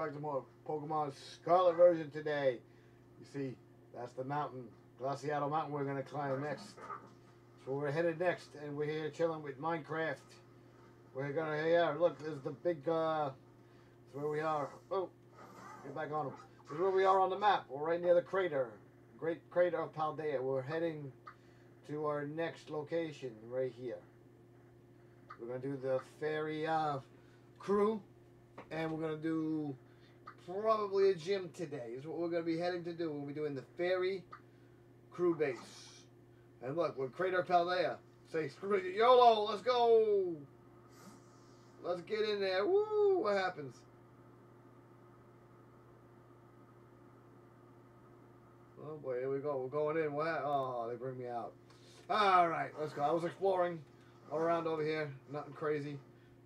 back to more Pokemon Scarlet version today. You see, that's the mountain, Glaseado Mountain we're going to climb next. So we're headed next, and we're here chilling with Minecraft. We're going to, yeah, look, there's the big, uh, that's where we are. Oh, get back on them. This is where we are on the map. We're right near the crater, Great Crater of Paldea. We're heading to our next location right here. We're going to do the fairy uh, crew and we're gonna do probably a gym today. Is what we're gonna be heading to do. We'll be doing the fairy crew base. And look, we're Crater Paldea. Say screw it, YOLO, let's go. Let's get in there. Woo! What happens? Oh boy, here we go. We're going in. What? Oh, they bring me out. All right, let's go. I was exploring around over here. Nothing crazy.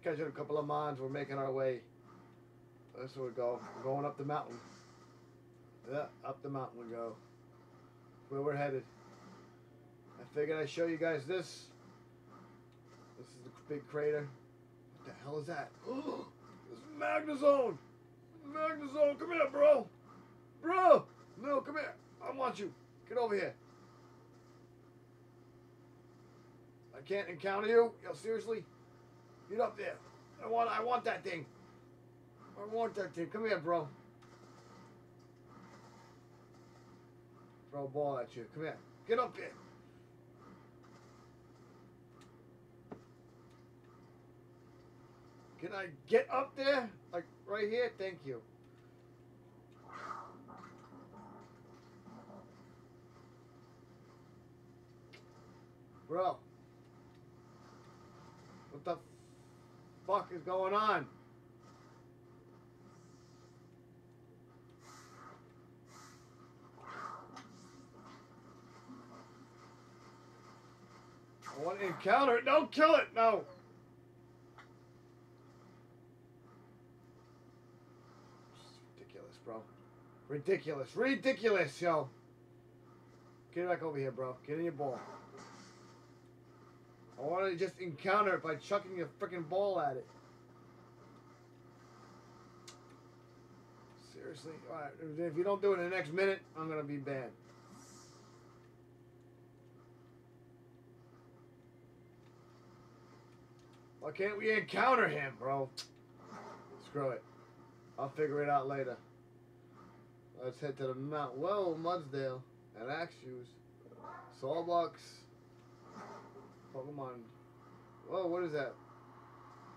Catching a couple of mines. We're making our way that's where we go. We're going up the mountain. Yeah, up the mountain we go. Where we're headed. I figured I'd show you guys this. This is the big crater. What the hell is that? Oh, this is Magnezone! Magnezone, come here, bro! Bro! No, come here. I want you. Get over here. I can't encounter you? Yo, seriously? Get up there. I want I want that thing. I want that thing. Come here, bro. Throw a ball at you. Come here. Get up here. Can I get up there? Like right here? Thank you. Bro. What the fuck is going on? I want to encounter it. Don't kill it. No. ridiculous, bro. Ridiculous. Ridiculous, yo. Get back over here, bro. Get in your ball. I want to just encounter it by chucking a freaking ball at it. Seriously. Alright, if you don't do it in the next minute, I'm going to be banned. Why can't we encounter him, bro? Screw it. I'll figure it out later. Let's head to the mount. Whoa, Mudsdale. And Axews. Sawbucks. Pokemon. Whoa, what is that?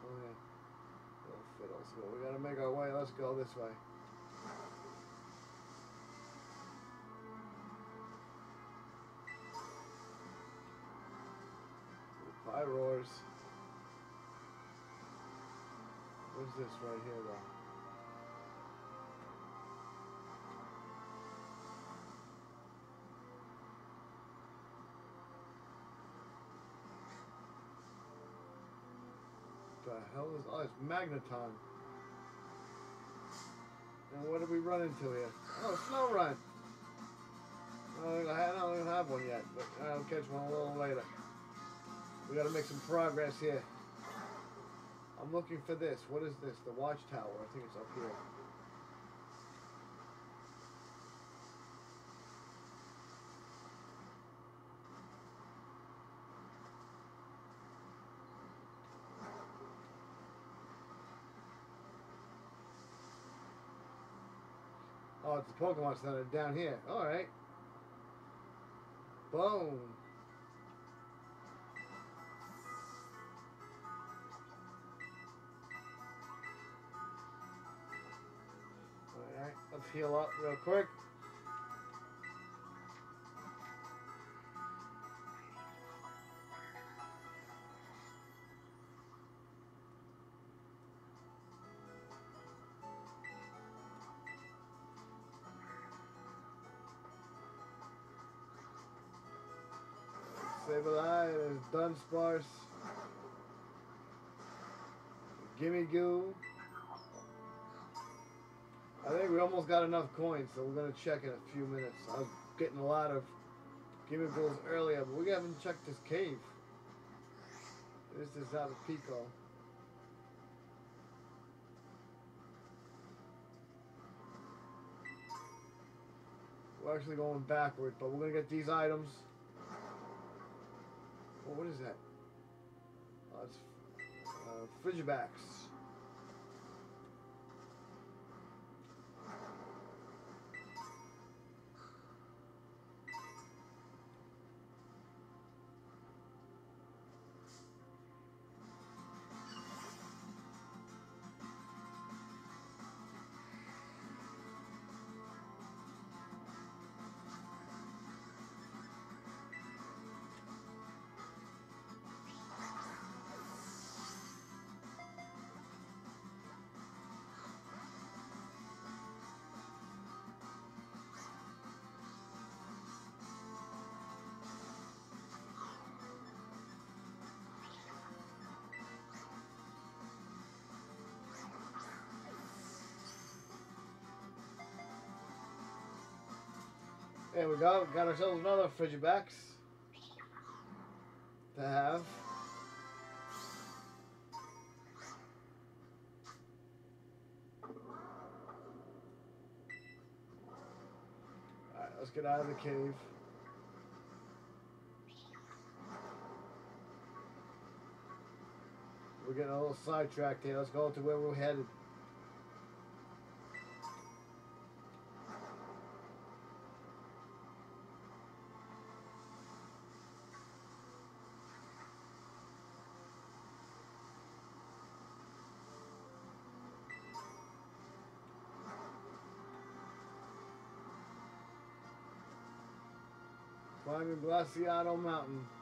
Oh, yeah. Oh, fiddles. Well, we gotta make our way. Let's go this way. Pyroars. What's this right here, though? the hell is oh it's Magneton. And what did we run into here? Oh Snorunt oh, I don't even have one yet but I'll catch one a little later. We gotta make some progress here I'm looking for this. What is this? The watchtower. I think it's up here. Oh, it's the Pokemon Center down here. Alright. Boom. Let's heal up real quick. Sableye, there's Dunsparce. I think we almost got enough coins, so we're going to check in a few minutes. I'm getting a lot of gimme earlier, but we haven't checked this cave. This is out of Pico. We're actually going backward, but we're going to get these items. Oh, what is that? Oh, it's uh, Frigibax. There we go. Got ourselves another Frigibax to have. Alright, let's get out of the cave. We're getting a little sidetracked here. Let's go to where we're headed. Climbing Glaseado Mountain.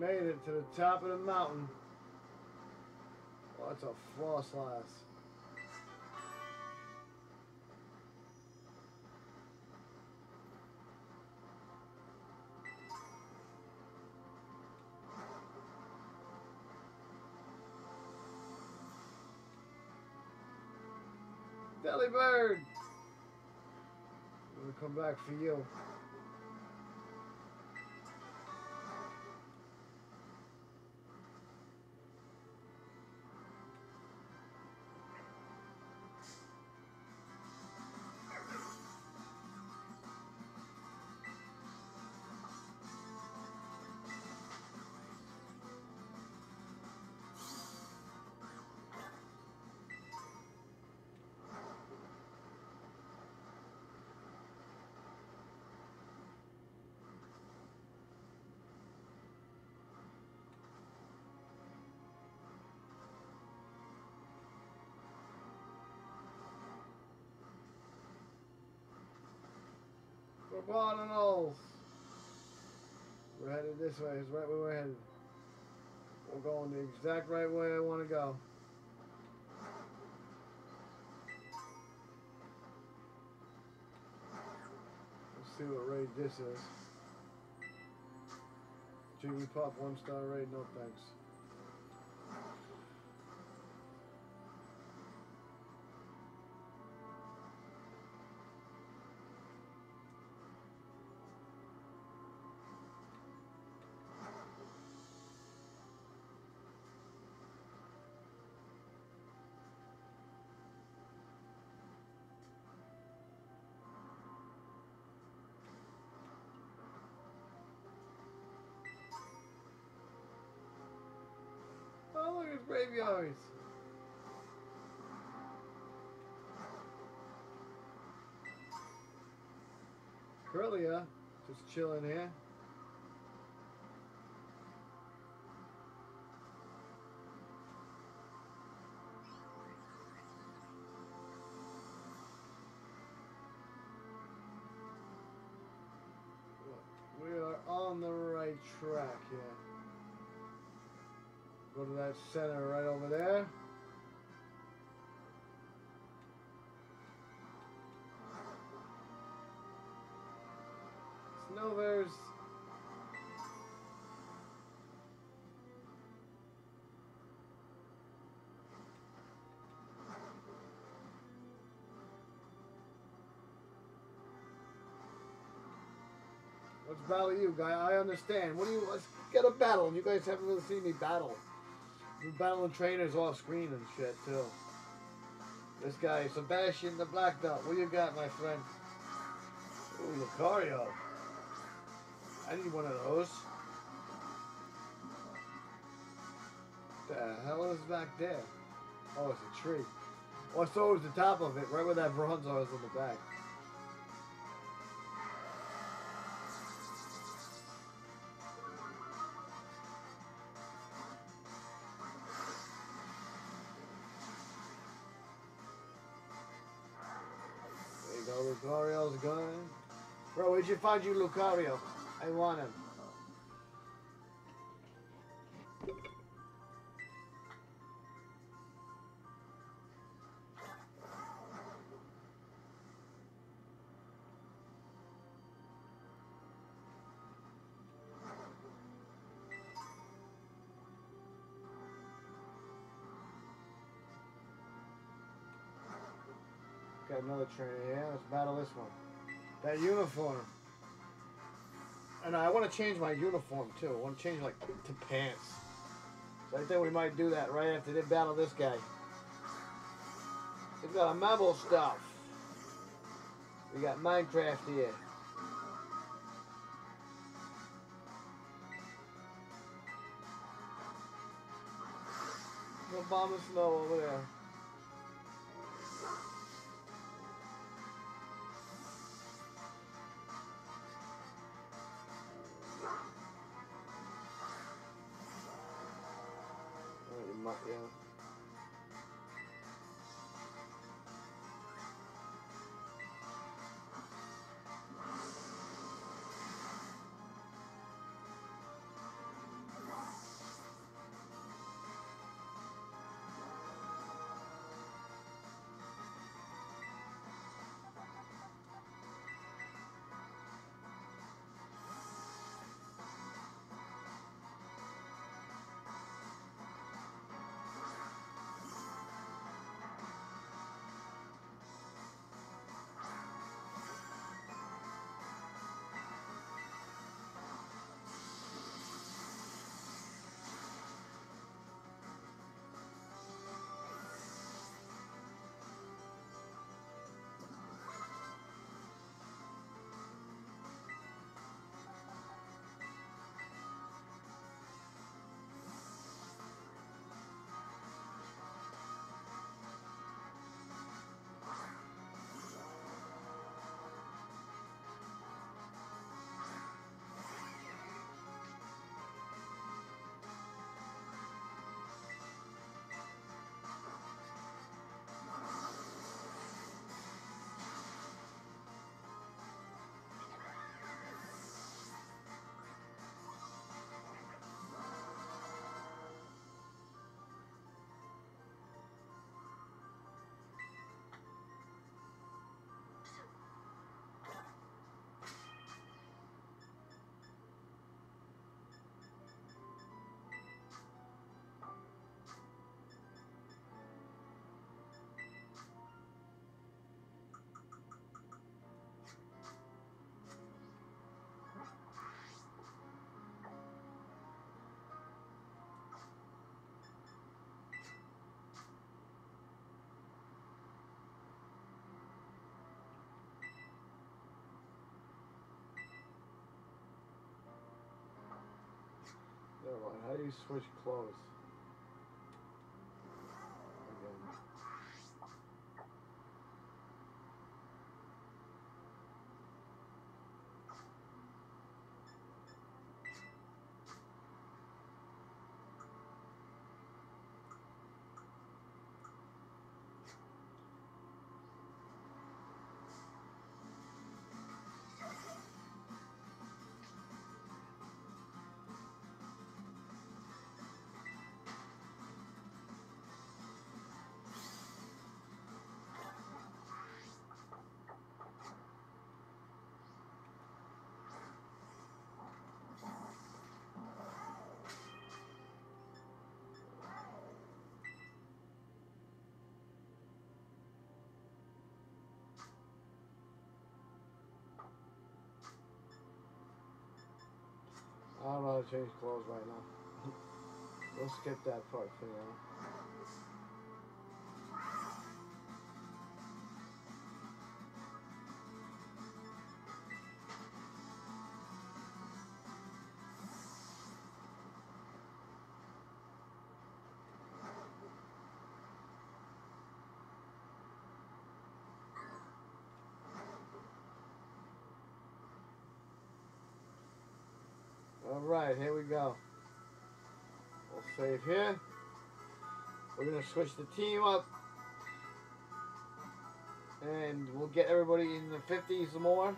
Made it to the top of the mountain. That's a Froslass. Delibird! I'm gonna come back for you. We're. We're headed this way. It's right where we're headed. We're going the exact right way I want to go. Let's see what raid this is. Jimmy Pop, one star raid, no thanks. graveyards. Kirlia, just chilling here. Look, We are on the right track here. Go to that center right over there. Snover's Let's battle you, guy. I understand. What do you? Let's get a battle. And you guys haven't really seen me battle. We're battling trainers off screen and shit too. This guy, Sebastian the Black Belt. What you got, my friend? Ooh, Lucario. I need one of those. The hell is back there? Oh, it's a tree. Oh, so is the top of it, right where that bronze is in the back. Lucario's gone. Bro, where'd you find you Lucario? I want him. Here. Let's battle this one. That uniform. And I want to change my uniform too. I want to change like to pants. So I think we might do that right after they battle this guy. We've got a Marvel stuff. We got Minecraft here. Bomb of snow over there. How do you switch clothes? Want to change clothes right now. we'll skip that part for now. All right, here we go. We'll save here. We're gonna switch the team up, and we'll get everybody in the 50s more.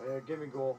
Oh, yeah, Gimmighoul.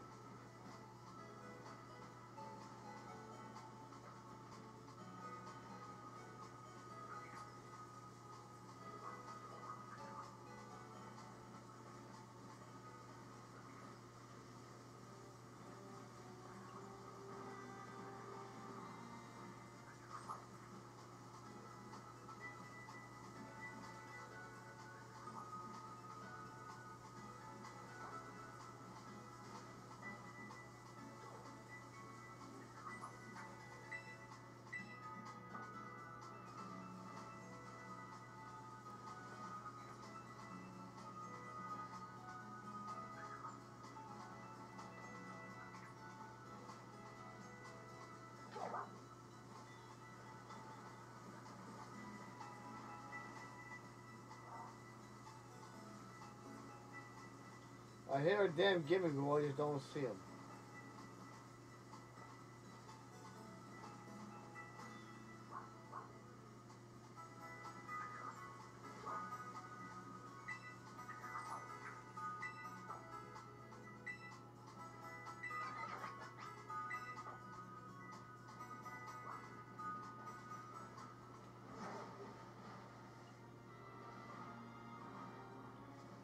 I hear a damn gimmick, but I just don't see him.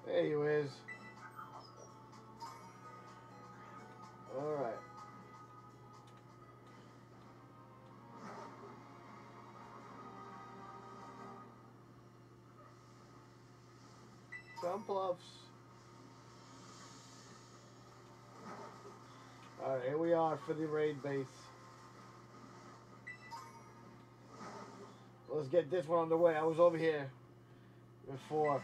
Is. Jump bluffs. All right, here we are for the raid base. Let's get this one on the way. I was over here before.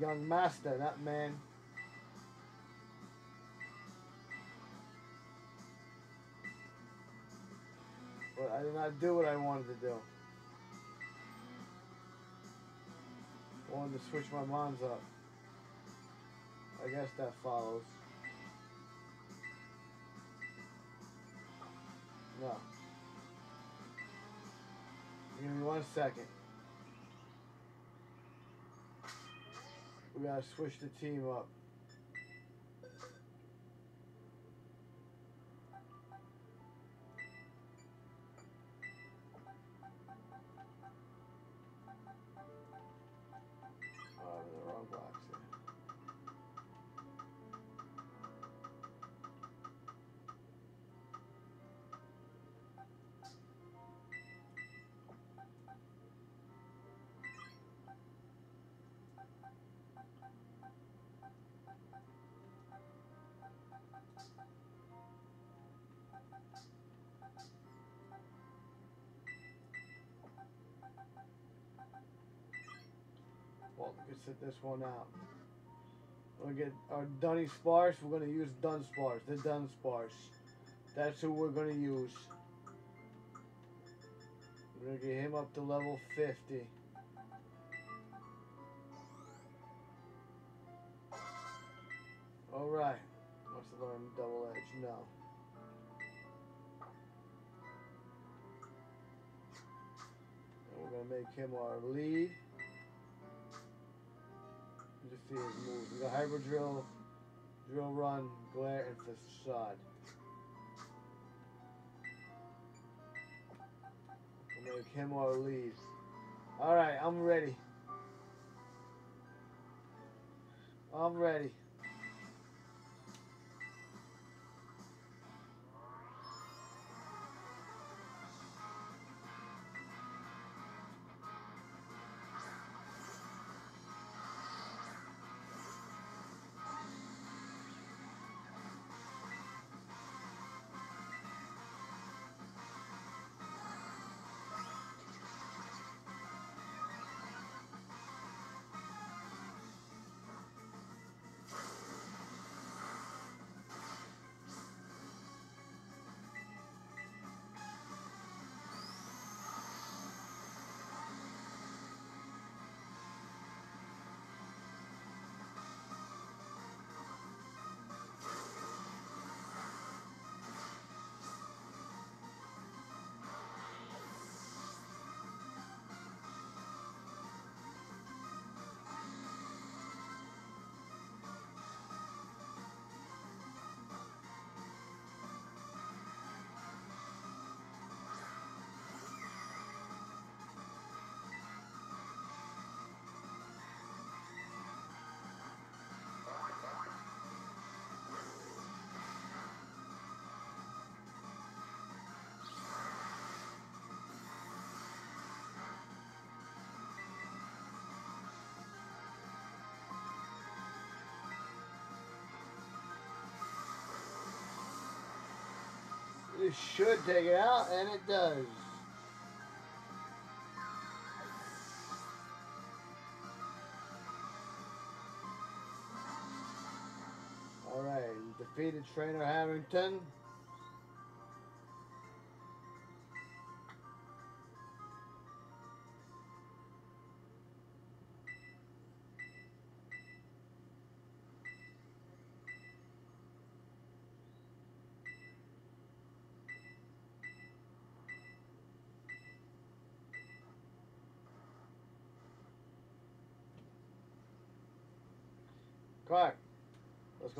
young master, that man. I did not do what I wanted to do. I wanted to switch my mons up. I guess that follows. No. Give me one second. We gotta switch the team up. This one out. Gonna get our Dunny Sparse. We're gonna use Dunsparce. The Dunsparce. That's who we're gonna use. We're gonna get him up to level 50. Alright. Must have learned double edge. No. And we're gonna make him our lead. See his moves. Got Hyper Drill, Drill Run, Glare, and Facade. We'll make him our lead. Alright, I'm ready. I'm ready. This should take it out, and it does. Alright, defeated Trainer Harrington.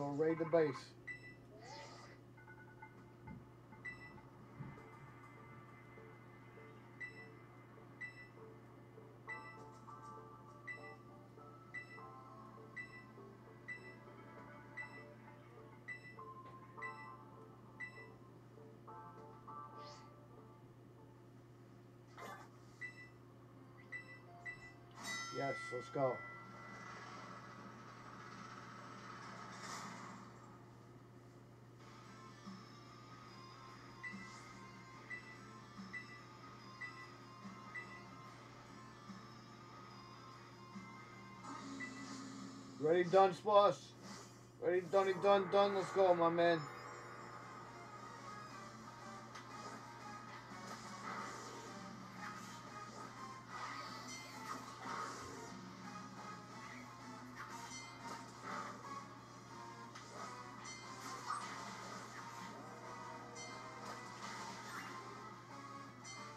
Let's go raid the base. Yes, let's go. Ready, done, boss. Ready, done, done, done. Let's go, my man.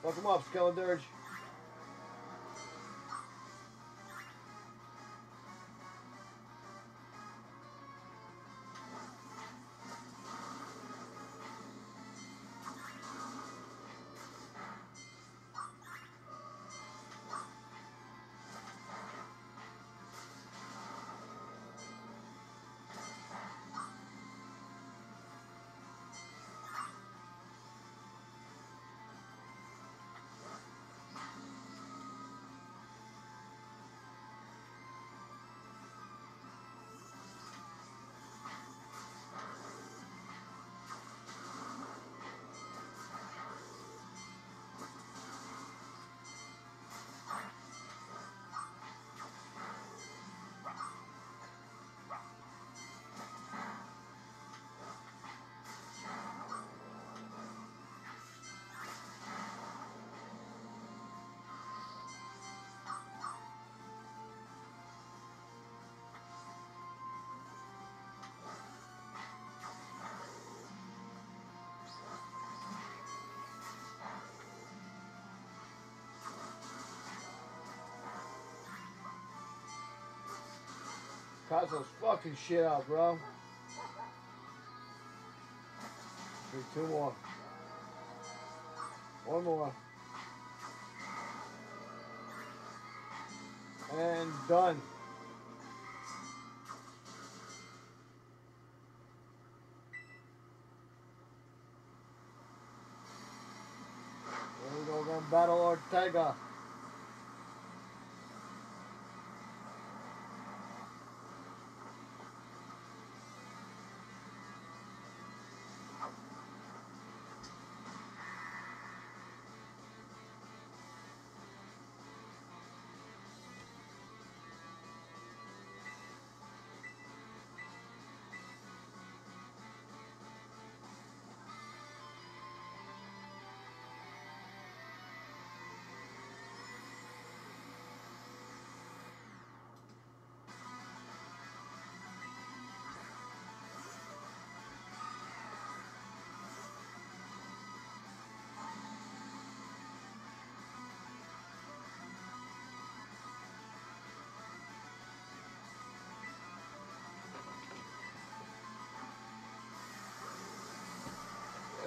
Him up, Skeledirge. Those fucking shit out, bro. Need two more. One more. And done. There we go, gonna battle Ortega.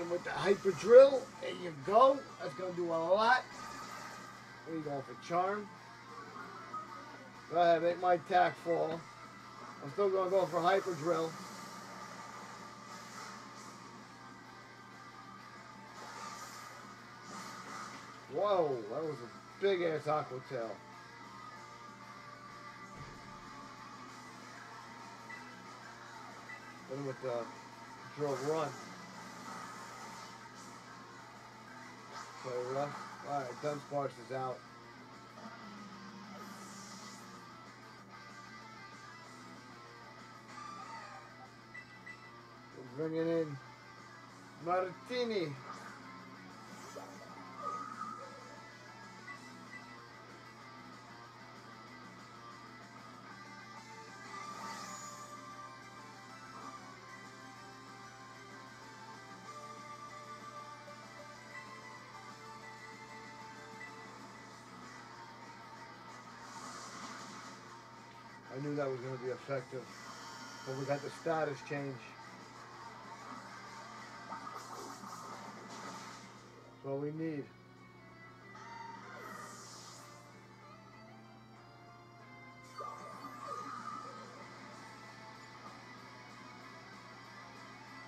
And with the hyper drill, there you go. That's gonna do a lot. There you go for charm. Go ahead, make my attack fall. I'm still gonna go for hyper drill. Whoa, that was a big ass aqua tail. Then with the drill run. Play rough. Alright, Dunsparce is out. We're bringing in Martini. That was going to be effective. But we got the status change. That's what we need.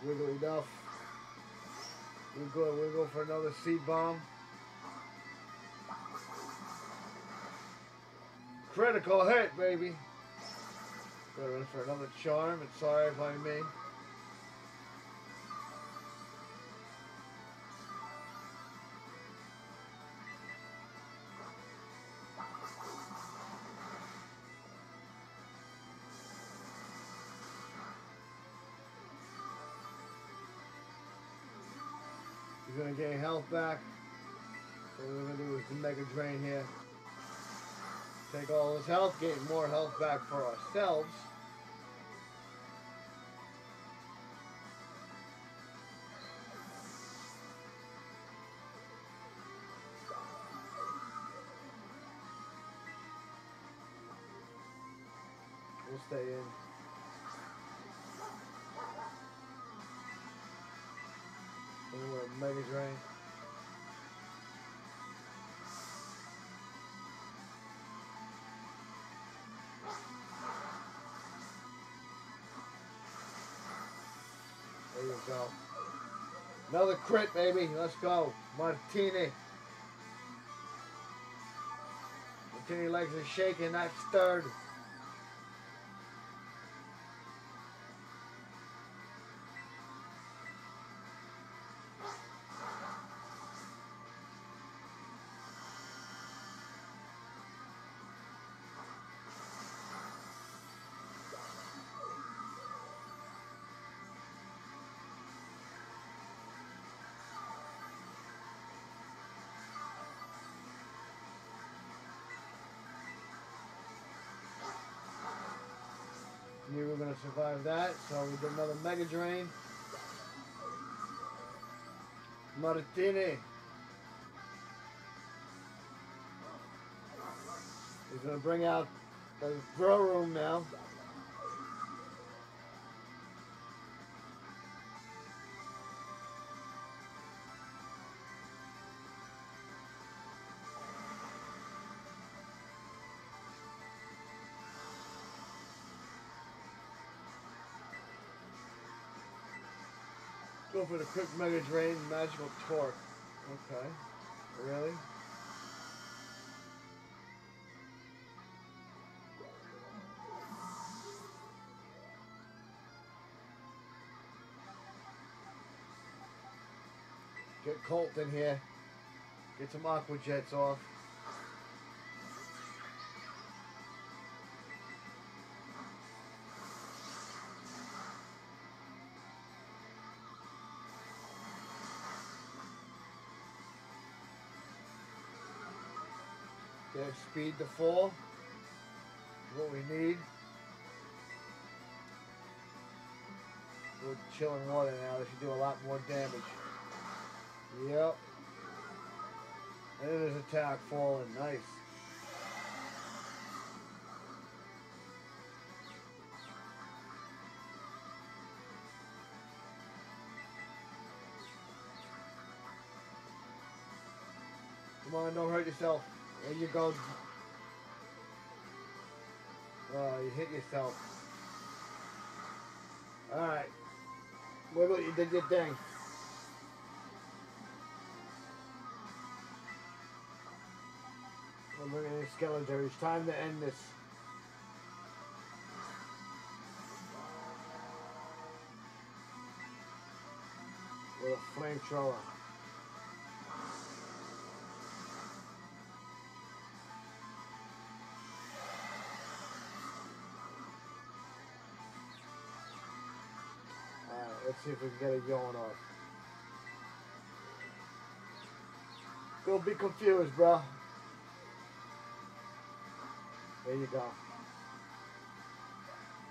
Wigglytuff. We're good. We'll go for another seed bomb. Critical hit, baby. Going in for another charm. It's sorry if I may. He's gonna gain health back. What we're gonna do is the Mega Drain here. Take all his health, gain more health back for ourselves. We'll stay in. And we're Mega Drain. Go. Another crit, baby. Let's go. Martini. Martini legs are shaking, not stirred. Knew we were going to survive that, so we did another Mega Drain. Martini. He's going to bring out the grow room now. Go for the quick Mega Drain, Magical Torque. Okay. Really? Get Colt in here. Get some Aqua Jets off. Speed to full. What we need. We're chilling water now. This should do a lot more damage. Yep. And his attack falling. Nice. Come on, don't hurt yourself. There you go. Oh, you hit yourself. Alright. Wiggle, you did your thing. I'm bringing in Skeletor. It's time to end this. With a flamethrower. See if we can get it going off. Don't be confused, bro. There you go.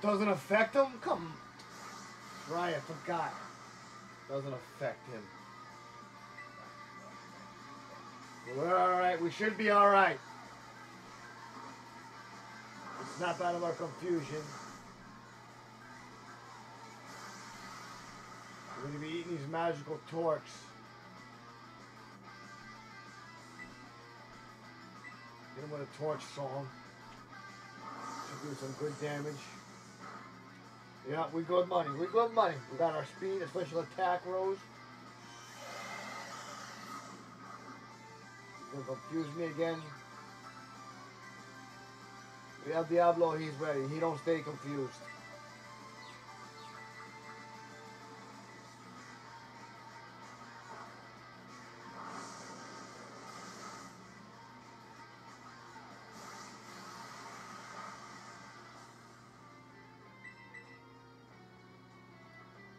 Doesn't affect him? Come. Right, I forgot. Doesn't affect him. We're alright. We should be alright. Snap out of our confusion. Magical torques. Hit him with a torch song. Should do some good damage. Yeah, we good money. We good money. We got our speed, a special attack rose. He's gonna confuse me again. We have Diablo, he's ready. He don't stay confused.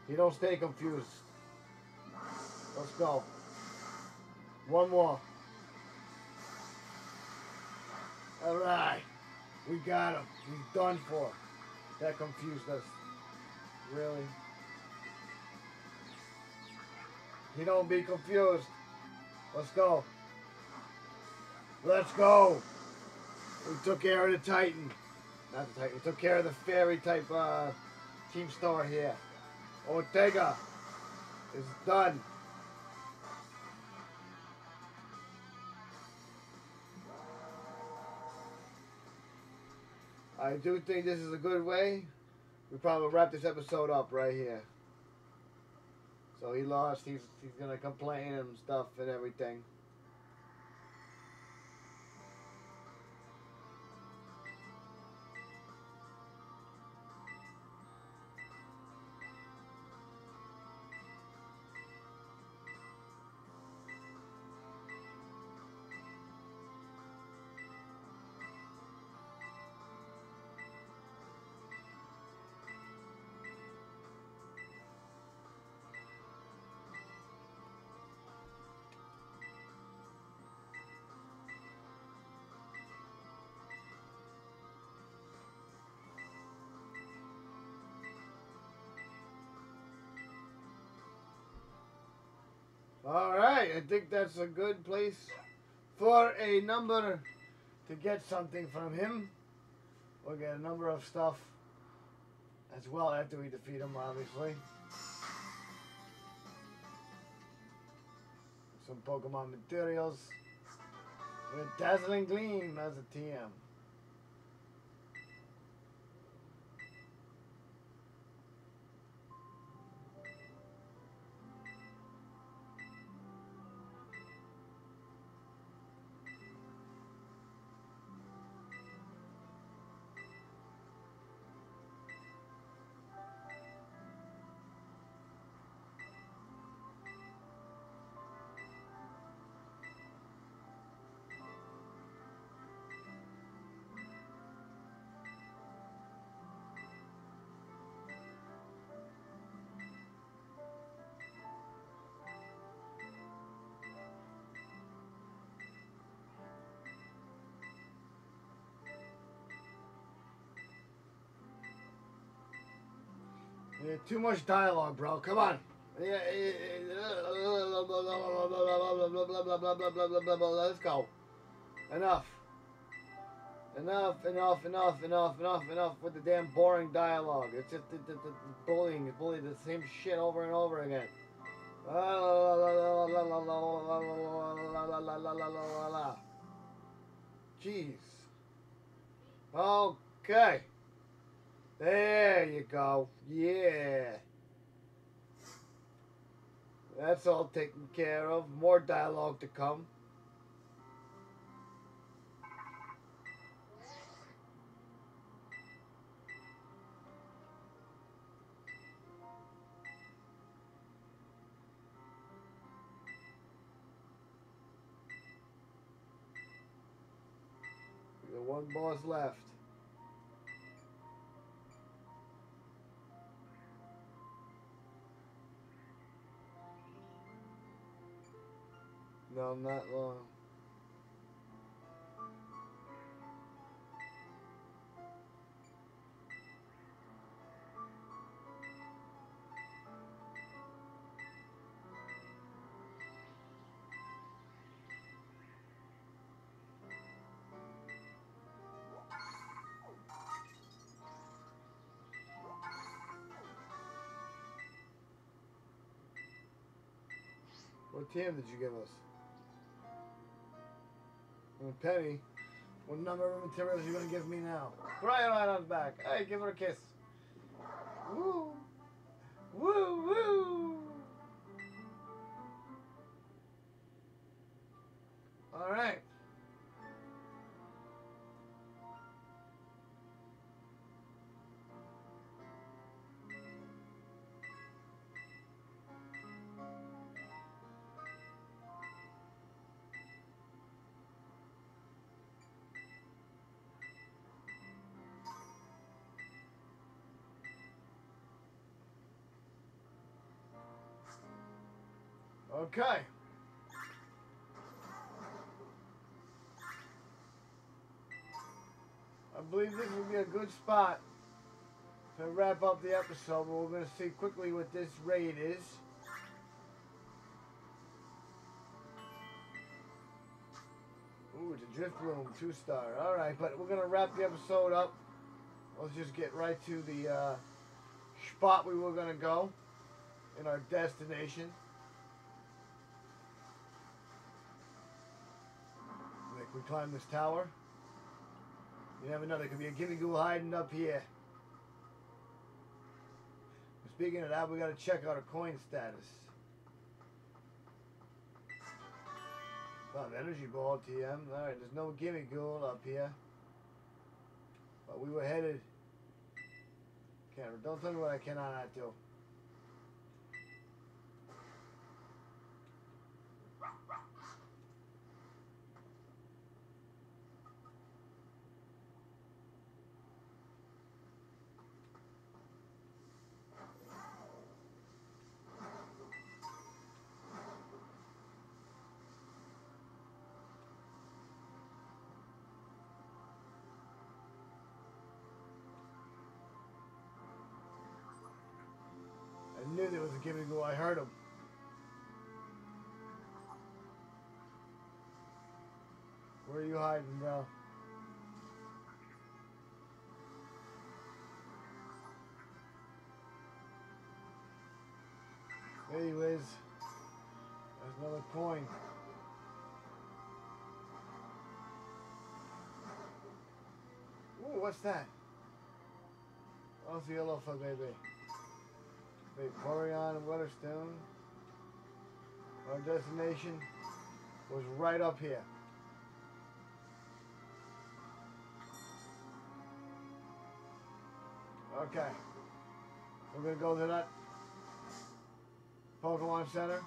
He don't stay confused. Let's go. One more. All right. We got him. He's done for. That confused us. Really? He don't be confused. Let's go. Let's go. We took care of the Titan. Not the Titan. We took care of the fairy type uh, team star here. Ortega is done. I do think this is a good way. We probably wrap this episode up right here. So he lost. He's he's gonna complain and stuff and everything. Think that's a good place for a number to get something from him. We'll get a number of stuff as well after we defeat him, obviously. Some Pokemon materials with Dazzling Gleam as a TM. Yeah, too much dialogue, bro. Come on. Yeah, Let's go. Enough. Enough, enough, enough, enough, enough, enough with the damn boring dialogue. It's just the, the, the bullying, bullying the same shit over and over again. Jeez. Okay. There you go. Yeah. That's all taken care of. More dialogue to come. One boss left. No, not long. What TM did you give us? A penny. What number of materials are you gonna give me now? Right on the back. Hey, give her a kiss. Woo Okay. I believe this will be a good spot to wrap up the episode. We're going to see quickly what this raid is. Ooh, it's a Drifloon, two star. All right, but we're going to wrap the episode up. Let's just get right to the uh, spot we were going to go in our destination. We climb this tower. You never know, there could be a Gimmighoul hiding up here. Speaking of that, we gotta check out our coin status. Found energy ball TM. Alright, there's no Gimmighoul up here. But we were headed. Camera, don't tell me what I cannot do. I knew there was a Gimmighoul. I heard him. Where are you hiding? Hey, Liz. There's another coin. Ooh, what's that? Oh, it's the yellow Flabébé. Vaporeon and Weatherstone. Our destination was right up here. Okay. We're gonna go to that Pokemon Center.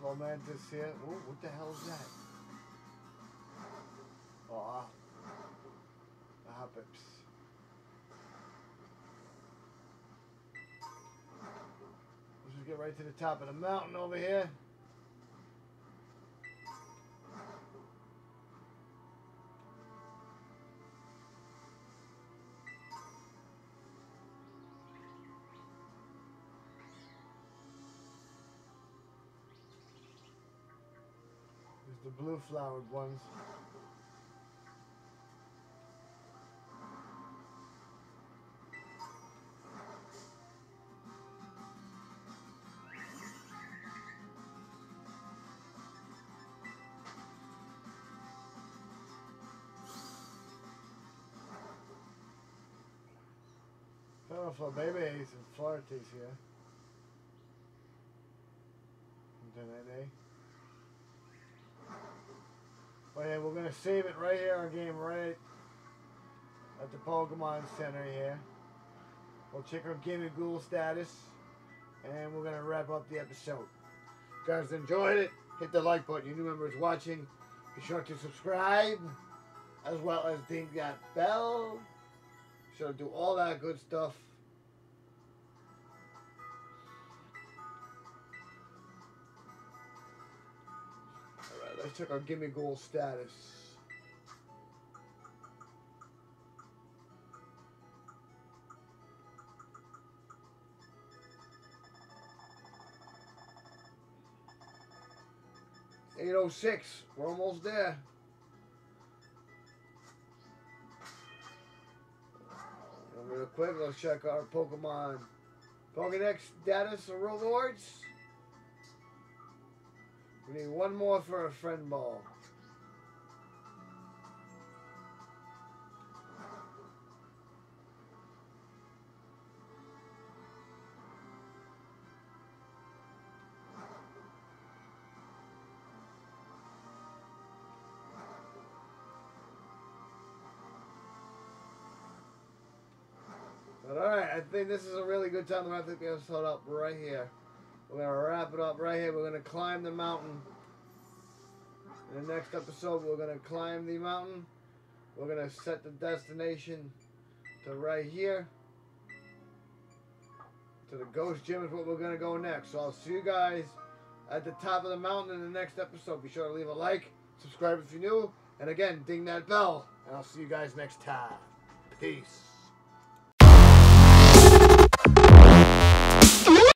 Slow Mantis here. Ooh, what the hell is that? The Hopips. Let's just get right to the top of the mountain over here. The blue flowered ones. Colorful babies and Florities here. Internet, eh? But yeah, we're gonna save it right here, our game right at the Pokemon Center here. We'll check our Gimmighoul status and we're gonna wrap up the episode. If you guys enjoyed it, hit the like button. You new members watching, be sure to subscribe as well as ding that bell Sure to do all that good stuff. Check our Gimmighoul status. Eight oh six. We're almost there. Real quick, let's check our Pokemon Pokedex status rewards. We need one more for a friend ball. But alright, I think this is a really good time to wrap the episode up right here. We're gonna wrap it up right here. We're gonna climb the mountain. In the next episode, we're gonna climb the mountain. We're gonna set the destination to right here. To the ghost gym is what we're gonna go next. So I'll see you guys at the top of the mountain in the next episode. Be sure to leave a like, subscribe if you're new, and again, ding that bell. And I'll see you guys next time. Peace.